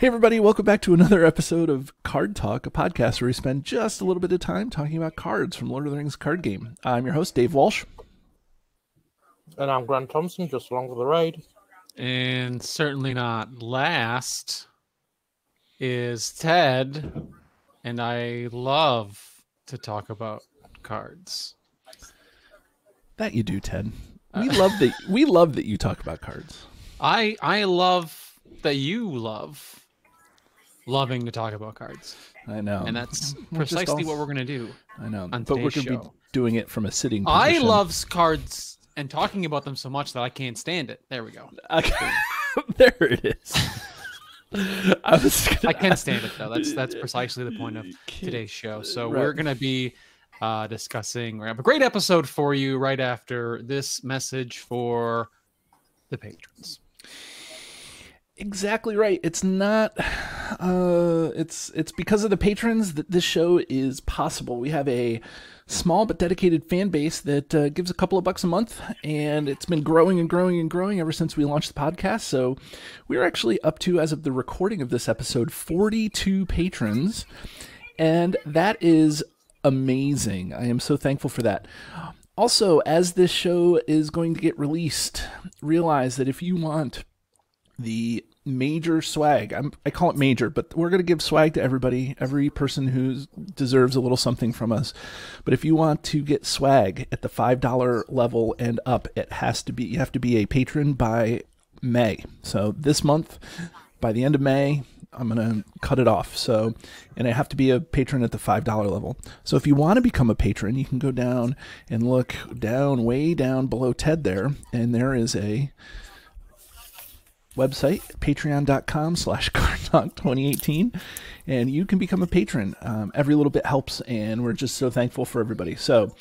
Hey, everybody, welcome back to another episode of Card Talk, a podcast where we spend just a little bit of time talking about cards from Lord of the Rings card game. I'm your host, Dave Walsh. And I'm Grant Thompson, just along for the ride. And certainly not last is Ted. And I love to talk about cards. That you do, Ted. We uh, love that we love that you talk about cards. I I love that you love loving to talk about cards. I know. And that's We're precisely all- what we're going to do. I know. But we're going to be doing it from a sitting I position. love s- cards and talking about them so much that I can't stand it. There we go. Okay. there it is. I gonna, I can stand it though. That's that's precisely the point of today's show. So Right. we're gonna be uh, discussing. We have a great episode for you right after this message for the patrons. Exactly right. It's not uh it's it's because of the patrons that this show is possible. We have a small but dedicated fan base that uh, gives a couple of bucks a month and it's been growing and growing and growing ever since we launched the podcast. So we're actually up to as of the recording of this episode 42 patrons and that is amazing. I am so thankful for that. Also as this show is going to get released realize that if you want the major swag. I'm, I call it major, but we're going to give swag to everybody, every person who deserves a little something from us. But if you want to get swag at the $5 level and up, it has to be, you have to be a patron by May. So this month, by the end of May, I'm going to cut it off. So, and I have to be a patron at the $5 level. So if you want to become a patron, you can go down and look down, way down below Ted there, and there is a website patreon.com slash cardtalk 2018 and you can become a patron um, every little bit helps and we're just so thankful for everybody so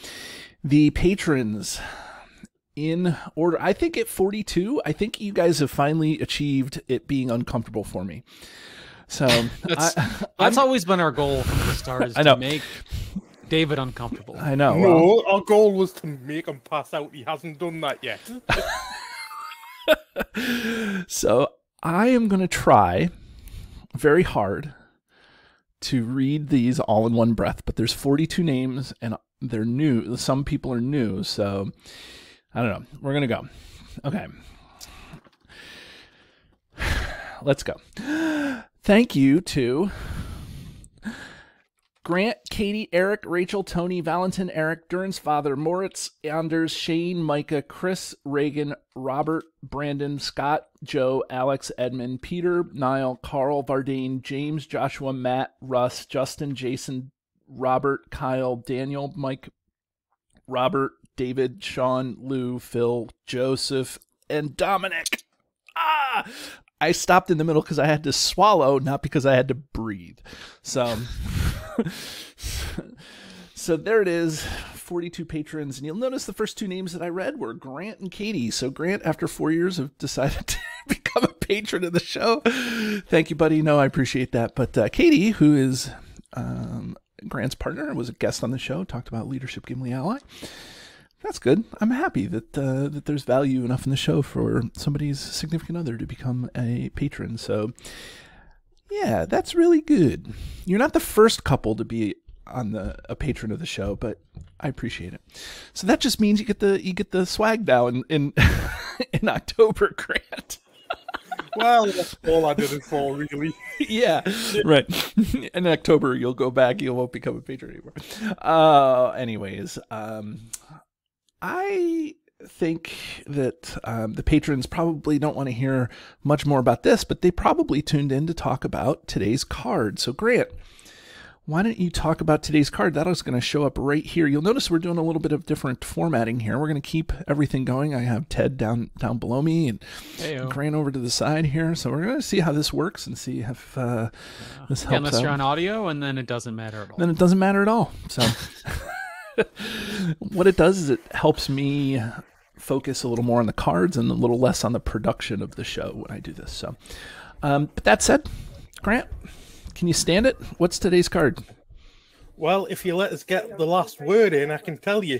the patrons in order i think at 42 i think you guys have finally achieved it being uncomfortable for me so That's, I, that's always been our goal from the start is I know. to make David uncomfortable. I know No, well, our goal was to make him pass out. He hasn't done that yet. So I am going to try very hard to read these all in one breath, but there's 42 names and they're new. Some people are new, so I don't know. We're going to go. Okay. Let's go. Thank you to Grant, Katie, Eric, Rachel, Tony, Valentin, Eric, Duran's father, Moritz, Anders, Shane, Micah, Chris, Reagan, Robert, Brandon, Scott, Joe, Alex, Edmund, Peter, Niall, Carl, Vardane, James, Joshua, Matt, Russ, Justin, Jason, Robert, Kyle, Daniel, Mike, Robert, David, Sean, Lou, Phil, Joseph, and Dominic. Ah! I stopped in the middle because I had to swallow, not because I had to breathe. So, so there it is. 42 patrons. And you'll notice the first two names that I read were Grant and Katie. So, Grant, after four years, have decided to become a patron of the show. Thank you, buddy. No, I appreciate that. But uh, Katie, who is um, Grant's partner, was a guest on the show, talked about leadership Gimli Ally. That's good. I'm happy that uh, that there's value enough in the show for somebody's significant other to become a patron. So, yeah, that's really good. You're not the first couple to be on the a patron of the show, but I appreciate it. So that just means you get the you get the swag now in in, in October, Grant. well, that's all I did it for, really. yeah, right. In October, you'll go back. You won't become a patron anymore. Uh, anyways, um, I think that um, the patrons probably don't want to hear much more about this, but they probably tuned in to talk about today's card. So, Grant, why don't you talk about today's card? That is going to show up right here. You'll notice we're doing a little bit of different formatting here. We're going to keep everything going. I have Ted down down below me and Heyo. Grant over to the side here. So we're going to see how this works and see if uh, this Yeah, helps unless out. you're on audio, and then it doesn't matter at all. then it doesn't matter at all. So what it does is it helps me focus a little more on the cards and a little less on the production of the show when I do this. So, um, but that said, Grant, can you stand it? What's today's card? Well, if you let us get the last word in, I can tell you.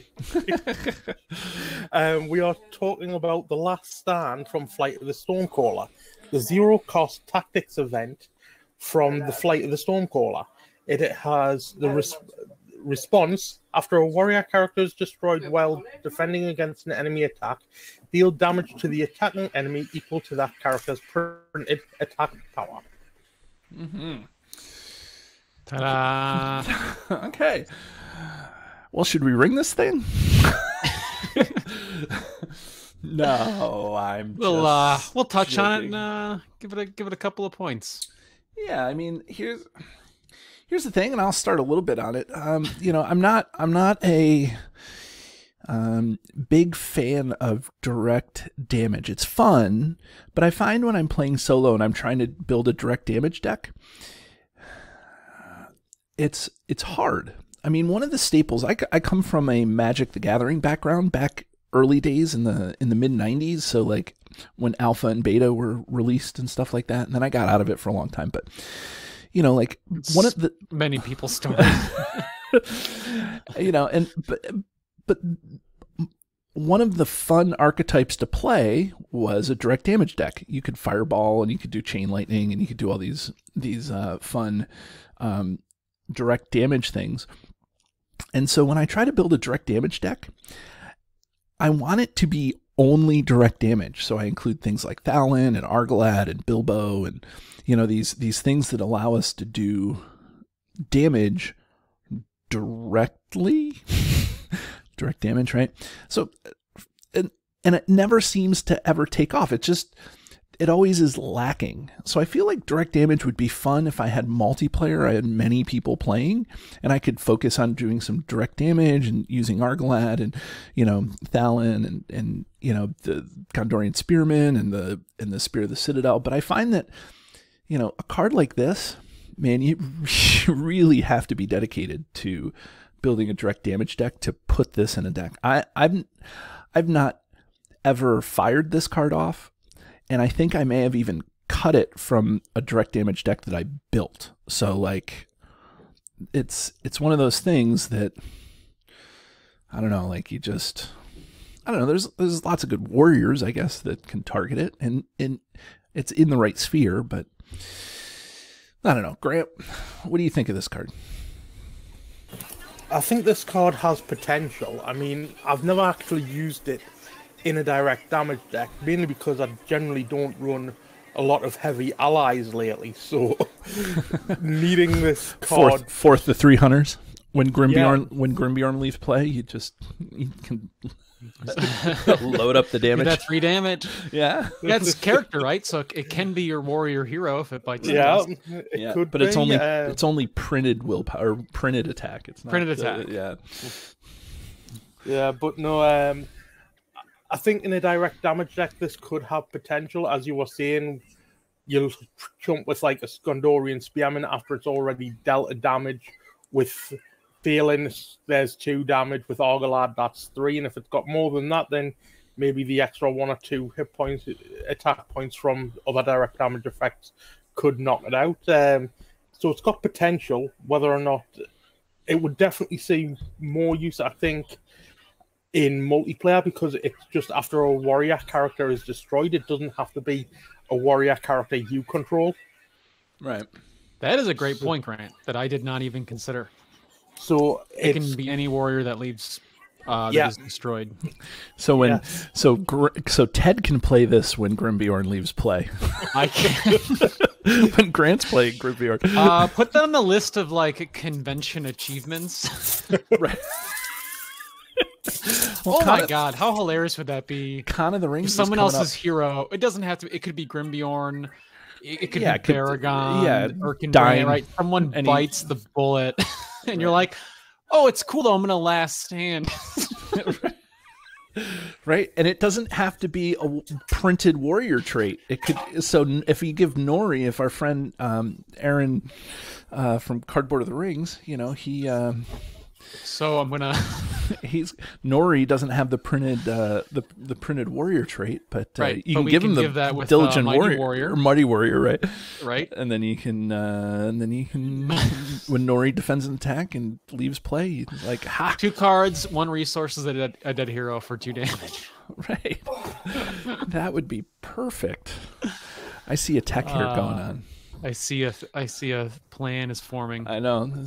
um, we are talking about the last stand from Flight of the Stormcaller, the zero cost tactics event from the Flight of the Stormcaller. It has the res- response after a warrior character is destroyed while defending against an enemy attack. Deal damage to the attacking enemy equal to that character's printed attack power. Mm-hmm. Ta-da! okay. Well, should we ring this thing? no, I'm. we'll uh, we'll touch on it and uh, give it a give it a couple of points. Yeah, I mean, here's here's the thing, and I'll start a little bit on it. Um, you know, I'm not I'm not a um, big fan of direct damage. It's fun, but I find when I'm playing solo and I'm trying to build a direct damage deck, it's it's hard. I mean, one of the staples. I, I come from a Magic the Gathering background back early days in the in the mid '90s. So like when Alpha and Beta were released and stuff like that. And then I got out of it for a long time. But you know, like one of the Many people's stories. you know, and but but one of the fun archetypes to play was a direct damage deck. You could fireball and you could do chain lightning and you could do all these these uh, fun um, direct damage things. And so when I try to build a direct damage deck, I want it to be only direct damage. So I include things like Thalin and Argalad and Bilbo and you know these these things that allow us to do damage directly. Direct damage right? So and and it never seems to ever take off. It just it always is lacking so i feel like direct damage would be fun if i had multiplayer i had many people playing and i could focus on doing some direct damage and using argalad and you know thalin and and you know the gondorian spearman and the and the spear of the citadel but i find that you know a card like this man, you really have to be dedicated to building a direct damage deck to put this in a deck. I, I've I've not ever fired this card off, and I think I may have even cut it from a direct damage deck that I built. So like, it's it's one of those things that I don't know. Like you just I don't know. There's there's lots of good warriors, I guess, that can target it, and and it's in the right sphere, but. I don't know. Grant, what do you think of this card? I think this card has potential. I mean, I've never actually used it in a direct damage deck, mainly because I generally don't run a lot of heavy allies lately. So needing this card, Fourth, fourth the three hunters. When Grimbeorn when Grimbeorn leaves play, you just you can load up the damage. that three damage. Yeah, Yeah, it's character, right? So it can be your warrior hero if it bites. you. yeah, it yeah. could but it's only uh, it's only printed willpower, printed attack. It's not Printed uh, attack. yeah, Yeah, but no, um, I think in a direct damage deck, this could have potential. As you were saying, you'll jump with like a Gondorian Spearman after it's already dealt a damage. With Thalin, there's two damage. With Argalad, that's three. And if it's got more than that, then maybe the extra one or two hit points, attack points from other direct damage effects could knock it out. Um, so it's got potential. Whether or not it would definitely see more use, I think, in multiplayer because it's just after a warrior character is destroyed, it doesn't have to be a warrior character you control. right. That is a great point, Grant, that I did not even consider. So It can be any warrior that leaves uh, that Yeah. is destroyed. So when Yeah. so Gr- so Ted can play this when Grimbeorn leaves play. I can when Grant's playing Grimbeorn, uh, put that on the list of like convention achievements. right? oh my Con- god, how hilarious would that be? Con of the Rings. Someone else's up. hero. It doesn't have to. It could be Grimbeorn. It, it could Yeah, be Beregond. yeah, dying, right? Someone he- bites the bullet, and you're like, "Oh, it's cool though. I'm gonna last stand." right and it doesn't have to be a printed warrior trait it could so if you give nori if our friend um aaron uh from cardboard of the rings you know he um so I'm gonna. he's nori doesn't have the printed uh the the printed warrior trait but uh, Right, you but can give can him the give that with, uh, diligent warrior, Warrior. or mighty warrior right Right. and then you can uh and then you can when nori defends an attack and leaves play he's like ha Two cards, one resource is a dead, a dead hero for two damage. Right. that would be perfect. I see a tech here going on. I see a I see a plan is forming. I know.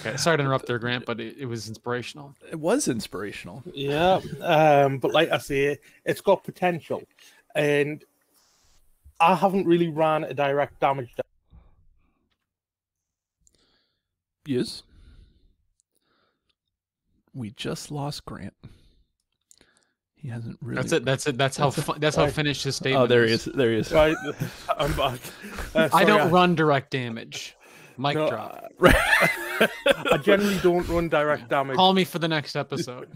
Okay, sorry to interrupt there, Grant, but it, it was inspirational. It was inspirational. Yeah, um, but like I say, it's got potential, and I haven't really ran a direct damage deck. Yes. We just lost Grant. He hasn't really. That's it. That's it. That's how fu- that's how Right. finished his statement. Oh, there he is. There he is. Right, I'm back. Uh, I don't run direct damage. Mic no, drop. Right. I generally don't run direct damage, Call me for the next episode.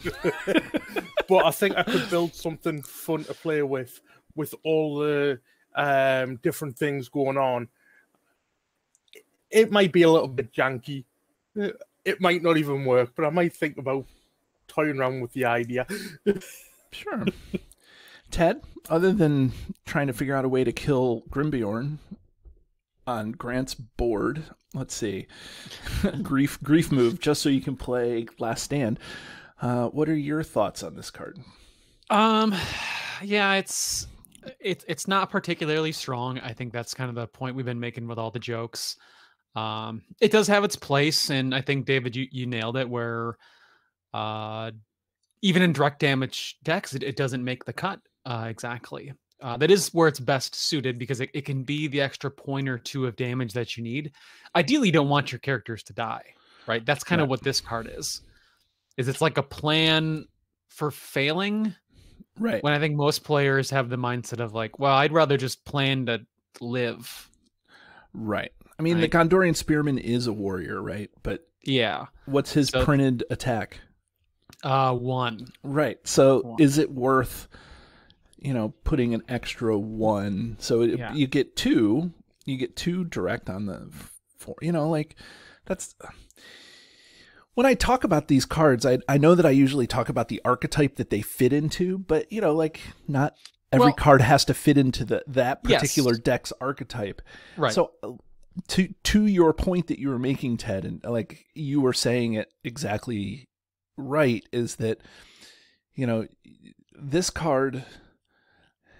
but I think I could build something fun to play with, with all the um, different things going on. It might be a little bit janky. It might not even work, but I might think about toying around with the idea. Sure. Ted, other than trying to figure out a way to kill Grimbeorn on Grant's board, let's see. grief grief move just so you can play Last Stand. Uh, what are your thoughts on this card? Um, yeah, it's it's it's not particularly strong. I think that's kind of the point we've been making with all the jokes. Um, it does have its place, and I think David, you you nailed it. Where, uh, even in direct damage decks, it, it doesn't make the cut uh, exactly. Uh, that is where it's best suited because it, it can be the extra point or two of damage that you need. Ideally, you don't want your characters to die, right? That's kind of Right. what this card is. Is it's like a plan for failing Right. when I think most players have the mindset of like, well, I'd rather just plan to live. Right. I mean, Right. the Gondorian Spearman is a warrior, right? But Yeah. what's his So- printed attack? Uh one. Right. So One. is it worth, you know, putting an extra one? So it, Yeah. you get two. You get two direct on the four. You know, like that's. When I talk about these cards, I I know that I usually talk about the archetype that they fit into, but you know, like not every Well- card has to fit into the that Yes. particular deck's archetype. Right. So uh, to to your point that you were making, Ted, and like you were saying it exactly right, is that you know this card.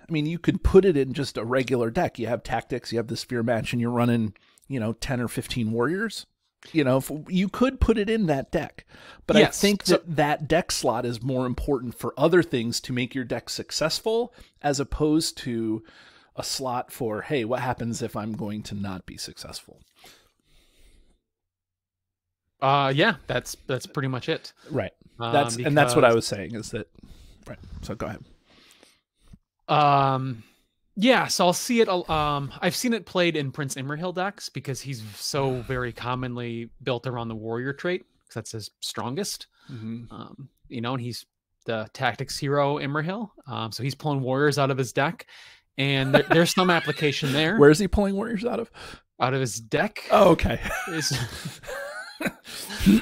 I mean, you could put it in just a regular deck. You have tactics, you have the spear match, and you're running, you know, ten or fifteen warriors. You know, you could put it in that deck, but I Yes, think so- that that deck slot is more important for other things to make your deck successful, as opposed to a slot for hey, what happens if I'm going to not be successful? Uh yeah, that's that's pretty much it. Right. Um, That's and that's what I was saying is that. Right. So go ahead. Um yeah, so I'll see it. Um, I've seen it played in Prince Imrahil decks because he's so very commonly built around the warrior trait because that's his strongest. Mm-hmm. Um, you know, and he's the tactics hero Imrahil. Um, so he's pulling warriors out of his deck, and there, there's some application there Where is he pulling warriors out of? out of his deck. Oh, okay.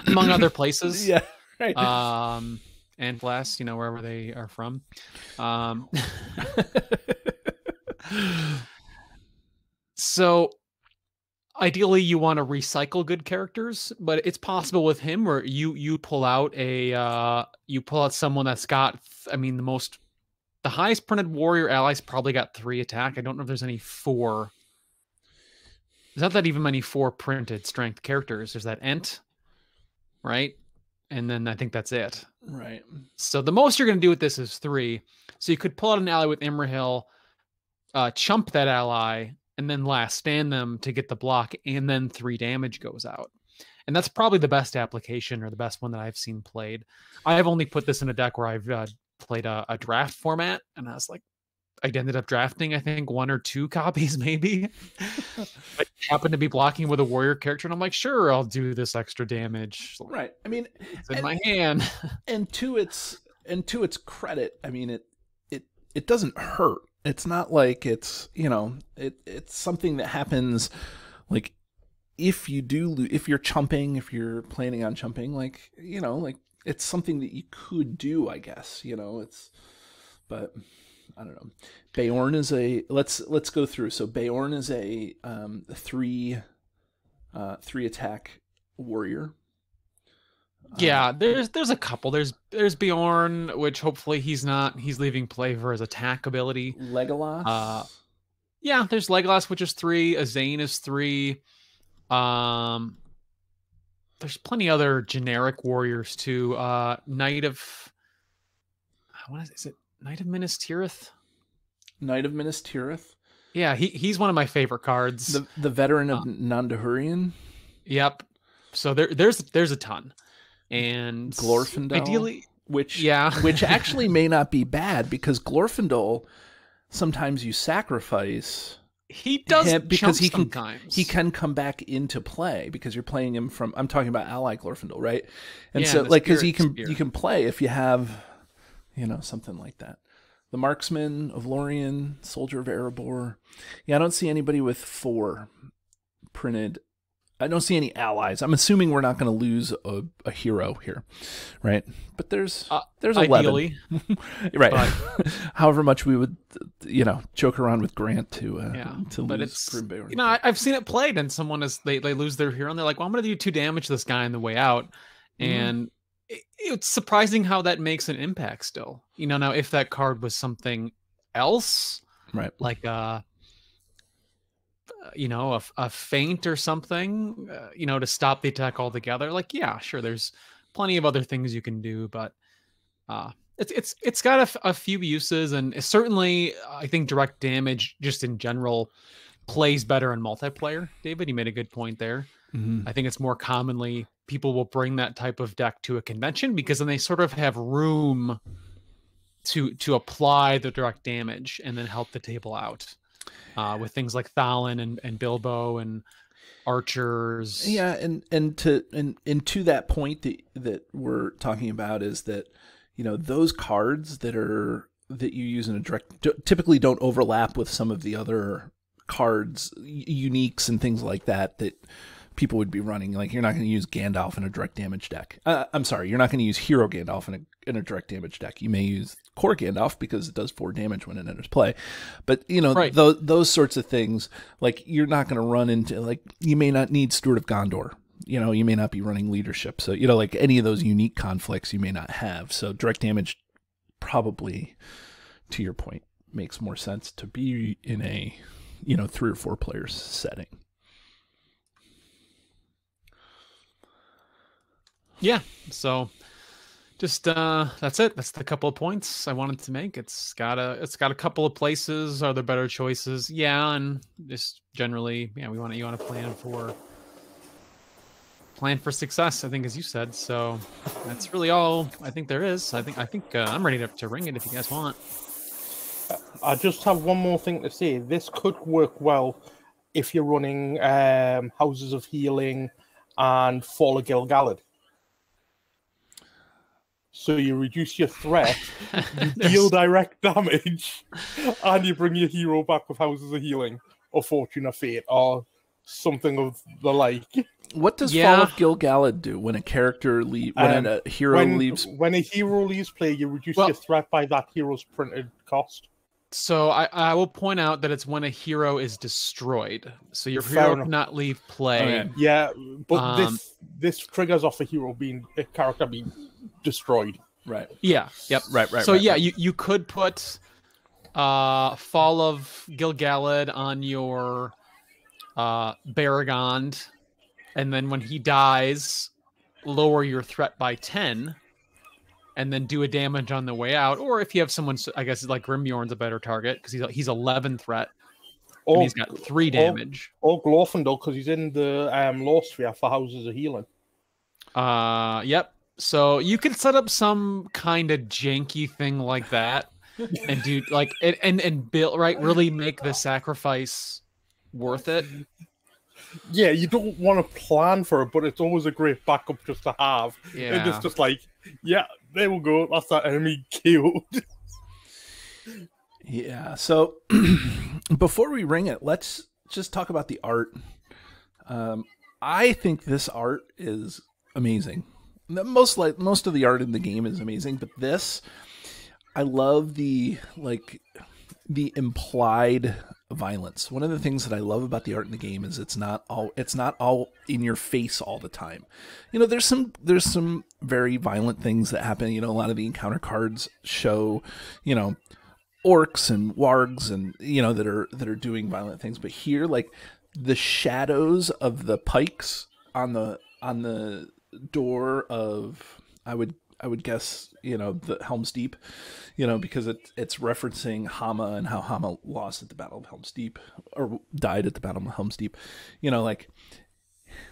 among other places. yeah. Right. Um, and Blast, you know, wherever they are from. Um, so ideally you want to recycle good characters, but it's possible with him where you you pull out a uh you pull out someone that's got I mean the most the highest printed warrior allies probably got three attack. I don't know if there's any four. There's not that even many four printed strength characters. There's that Ent, right? And then I think that's it. right. So the most you're going to do with this is three. So you could pull out an ally with Imrahil, uh, chump that ally, and then last stand them to get the block, and then three damage goes out. And that's probably the best application or the best one that I've seen played. I have only put this in a deck where I've uh, played a, a draft format, and I was like, I ended up drafting, I think, one or two copies, maybe. I happened to be blocking with a warrior character, and I'm like, sure, I'll do this extra damage. Right. I mean, It's in and- my hand. and to its and to its credit, I mean it it it doesn't hurt. It's not like it's you know it it's something that happens like if you do if you're chumping if you're planning on chumping like you know like it's something that you could do I guess you know it's but I don't know. Beorn is a let's let's go through. So Beorn is a um three uh three attack warrior. Um, Yeah, there's there's a couple. There's there's Beorn, which hopefully he's not he's leaving play for his attack ability. Legolas. Uh, Yeah, there's Legolas, which is three. Azain is three. Um, there's plenty other generic warriors too. Uh, Knight of what is, is it? Knight of Minas Tirith. Knight of Minas Tirith. Yeah, he he's one of my favorite cards. The the veteran of Uh, Nanduhirion. Yep. So there there's there's a ton, and Glorfindel. Ideally, which yeah, which actually may not be bad because Glorfindel sometimes you sacrifice he does because he can sometimes. he can come back into play because you're playing him from I'm talking about ally Glorfindel, right? And Yeah, so the like cuz he can you can play if you have you know something like that. The marksman of Lorien, soldier of Erebor. Yeah, I don't see anybody with 4 printed I don't see any allies. I'm assuming we're not going to lose a, a hero here, right? But there's Uh, there's 11. Ideally, right however much we would you know joke around with grant to uh Yeah, to but lose it's Grimbeorn. you know I, I've seen it played, and someone is they they lose their hero, and they're like, "Well, I'm going to do two damage to this guy on the way out," Mhm. and it, it's surprising how that makes an impact still. You know, now if that card was something else, right like uh you know a, a feint or something uh, you know to stop the attack altogether like yeah sure there's plenty of other things you can do but uh it's it's it's got a, f- a few uses and certainly i think direct damage just in general plays better in multiplayer david you made a good point there Mhm. I think it's more commonly people will bring that type of deck to a convention because then they sort of have room to to apply the direct damage and then help the table out uh, with things like Thalin and, and Bilbo and archers. yeah and and to and and to that point that that we're talking about is that you know those cards that are that you use in a direct typically don't overlap with some of the other cards uniques and things like that that people would be running. Like you're not going to use Gandalf in a direct damage deck. Uh, I'm sorry you're not going to use hero Gandalf in a in a direct damage deck. You may use core Gandalf because it does 4 damage when it enters play. But you know Right. those those sorts of things like you're not going to run into like you may not need Steward of Gondor. You know you may not be running leadership. So you know like any of those unique conflicts you may not have. So direct damage probably to your point makes more sense to be in a you know three or four players setting Yeah. So just uh that's it. That's the couple of points I wanted to make. It's got a it's got a couple of places. Are there better choices? Yeah, and just generally, yeah, we want you want to plan for plan for success, I think as you said. So that's really all I think there is. I think I think uh, I'm ready to, to ring it if you guys want. I just have one more thing to say. This could work well if you're running um, Houses of Healing and Fall of Gilgalad. So you reduce your threat, you deal direct damage, and you bring your hero back with Houses of Healing or Fortune or Fate or something of the like. what does Yeah. fall of gilgalad do when a character leave when Um, a hero when, leaves when a hero leaves play, you reduce Well- your threat by that hero's printed cost. So I, I will point out that it's when a hero is destroyed. So your Fair hero enough. cannot leave play. Okay. Yeah, but Um, this this triggers off a hero being a character being destroyed. right Yeah. Yep. right right so right, yeah, right. you, you could put uh Fall of Gilgalad on your uh Beregond, and then when he dies, lower your threat by 10, and then do a damage on the way out. Or if you have someone I guess like Grimbeorn's a better target because he's he's 11 threat and Or, he's got three damage. or Glorfindel because he's in the um, Lore Sphere for Houses of Healing. Uh yep. So you can set up some kind of janky thing like that and do like and and, and build right really make the sacrifice worth it. Yeah, you don't want to plan for it, but it's always a great backup just to have. And Yeah. it's just like, yeah, there we go. That's that enemy killed. Yeah. So before we ring it, let's just talk about the art. Um, I think this art is amazing. Most like most of the art in the game is amazing, but this, I love the like the implied violence. One of the things that I love about the art in the game is it's not all it's not all in your face all the time. You know, there's some there's some very violent things that happen. You know, a lot of the encounter cards show, you know, orcs and wargs and you know that are that are doing violent things. But here, like the shadows of the pikes on the on the door of I would I would guess you know the Helm's Deep, you know because it it's referencing Hama and how Hama lost at the Battle of Helm's Deep or died at the Battle of Helm's Deep, you know like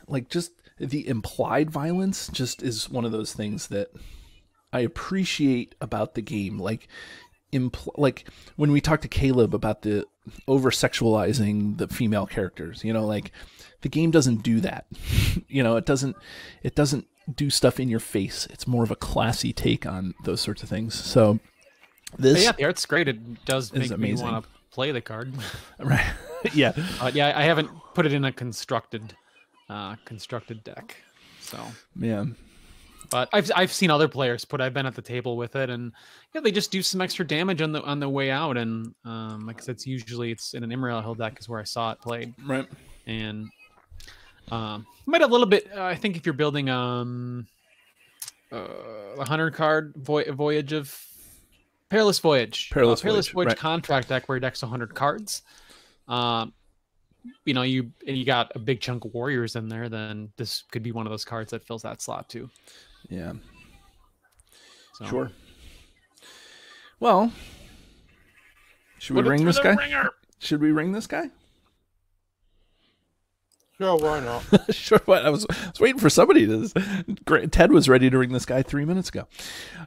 like just the implied violence just is one of those things that I appreciate about the game. Like impl- like when we talk to Caleb about the over sexualizing the female characters you know like the game doesn't do that. You know it doesn't it doesn't do stuff in your face. It's more of a classy take on those sorts of things. So this But yeah, the art's great. It does make me want to play the card. right. Yeah. But yeah, I haven't put it in a constructed, uh, constructed deck. So, yeah but I've I've seen other players put. I've been at the table with it, and yeah, they just do some extra damage on the on the way out. And um, like I said, it's usually it's in an Imrahil deck is where I saw it played, right and um, might have a little bit. Uh, I think if you're building um, uh, a hundred card voy- voyage of perilous voyage, Perilous uh, perilous Voyage, voyage right. contract deck where your deck's hundred cards. Um, you know, you and you got a big chunk of warriors in there, then this could be one of those cards that fills that slot too. Yeah So. sure well should we Put ring this guy ringer. should we ring this guy Sure, why not? sure. What I was, I was waiting for somebody to. Ted was ready to ring this guy three minutes ago.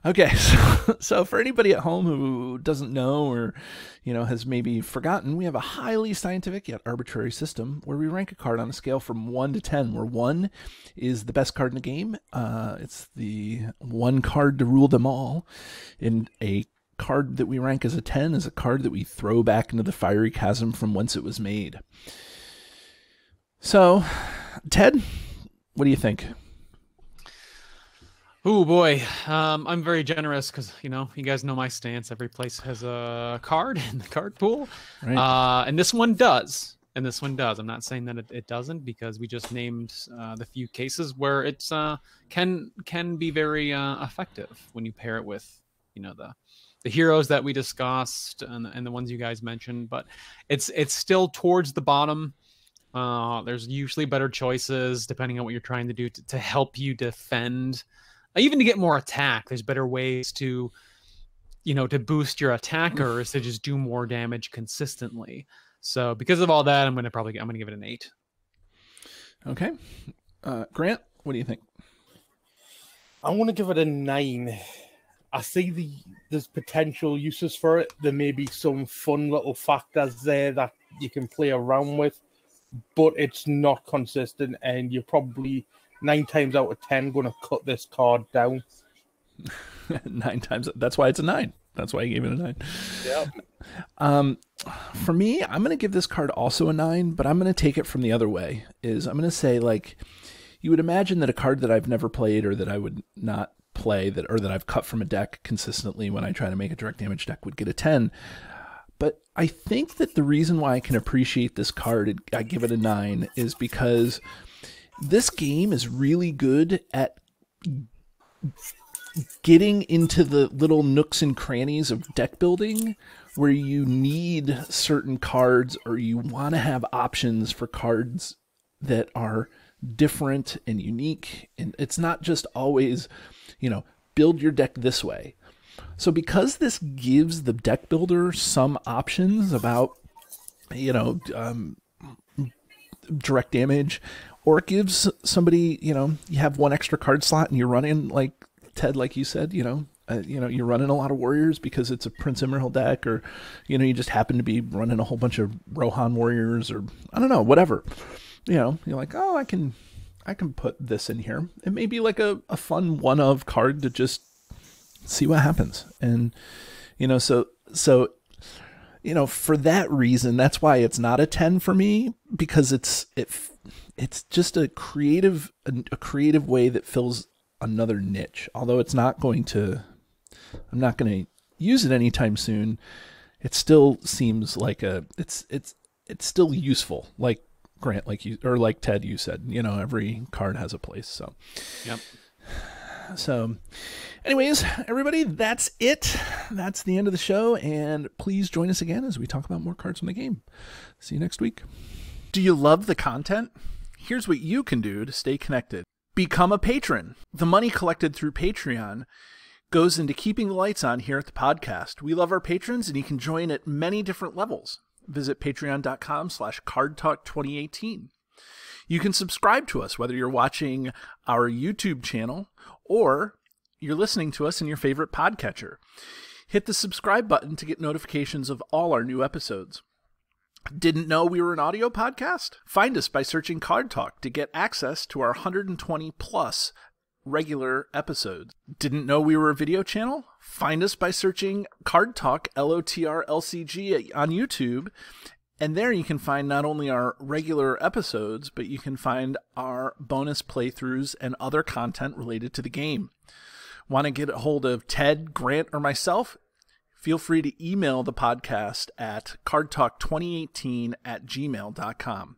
Okay, so, so for anybody at home who doesn't know or, you know, has maybe forgotten, we have a highly scientific yet arbitrary system where we rank a card on a scale from one to ten, where one is the best card in the game. Uh, it's the one card to rule them all, and a card that we rank as a 10 is a card that we throw back into the fiery chasm from whence it was made. So, Ted, what do you think? Oh boy, um, I'm very generous because you know you guys know my stance. Every place has a card in the card pool, Right. uh, and this one does, and this one does. I'm not saying that it, it doesn't because we just named uh, the few cases where it's uh, can can be very uh, effective when you pair it with you know the the heroes that we discussed and, and the ones you guys mentioned. But it's it's still towards the bottom. Uh, there's usually better choices depending on what you're trying to do to, to help you defend uh, even to get more attack there's better ways to you know to boost your attackers to just do more damage consistently so because of all that i'm gonna probably i'm gonna give it an eight Okay. Uh, Grant, what do you think? I'm gonna give it a nine. I see the there's potential uses for it. There may be some fun little factors there that you can play around with, but it's not consistent, and you're probably nine times out of ten going to cut this card down. nine times. That's why it's a nine. That's why I gave it a nine. Yeah. Um, for me, I'm going to give this card also a nine, but I'm going to take it from the other way. Is I'm going to say like, you would imagine that a card that I've never played or that I would not play that or that I've cut from a deck consistently when I try to make a direct damage deck would get a ten. But I think that the reason why I can appreciate this card, I give it a nine, is because this game is really good at getting into the little nooks and crannies of deck building where you need certain cards or you want to have options for cards that are different and unique. And it's not just always you know build your deck this way so because this gives the deck builder some options about you know um, direct damage or it gives somebody you know you have one extra card slot and you're running like ted like you said you know uh, you know you're running a lot of warriors because it's a prince Imrahil deck or you know you just happen to be running a whole bunch of rohan warriors or i don't know whatever. You know you're like oh i can i can put this in here. It may be like a, a fun one of card to just see what happens. And you know so so you know for that reason that's why it's not a 10 for me because it's it it's just a creative a, a creative way that fills another niche. Although it's not going to i'm not going to use it anytime soon it still seems like a it's it's it's still useful like grant like you or like ted you said you know every card has a place so. Yep So, anyways, everybody, that's it. That's the end of the show. And please join us again as we talk about more cards from the game. See you next week. Do you love the content? Here's what you can do to stay connected become a patron. The money collected through Patreon goes into keeping the lights on here at the podcast. We love our patrons, and you can join at many different levels. Visit patreon.com slash cardtalk2018. You can subscribe to us, whether you're watching our YouTube channel or you're listening to us in your favorite podcatcher. Hit the subscribe button to get notifications of all our new episodes. Didn't know we were an audio podcast? Find us by searching Card Talk to get access to our 120 plus regular episodes. Didn't know we were a video channel? Find us by searching Card Talk L O T R L C G on YouTube. And there you can find not only our regular episodes, but you can find our bonus playthroughs and other content related to the game. Want to get a hold of Ted, Grant, or myself? feel free to email the podcast at cardtalk2018 at gmail.com.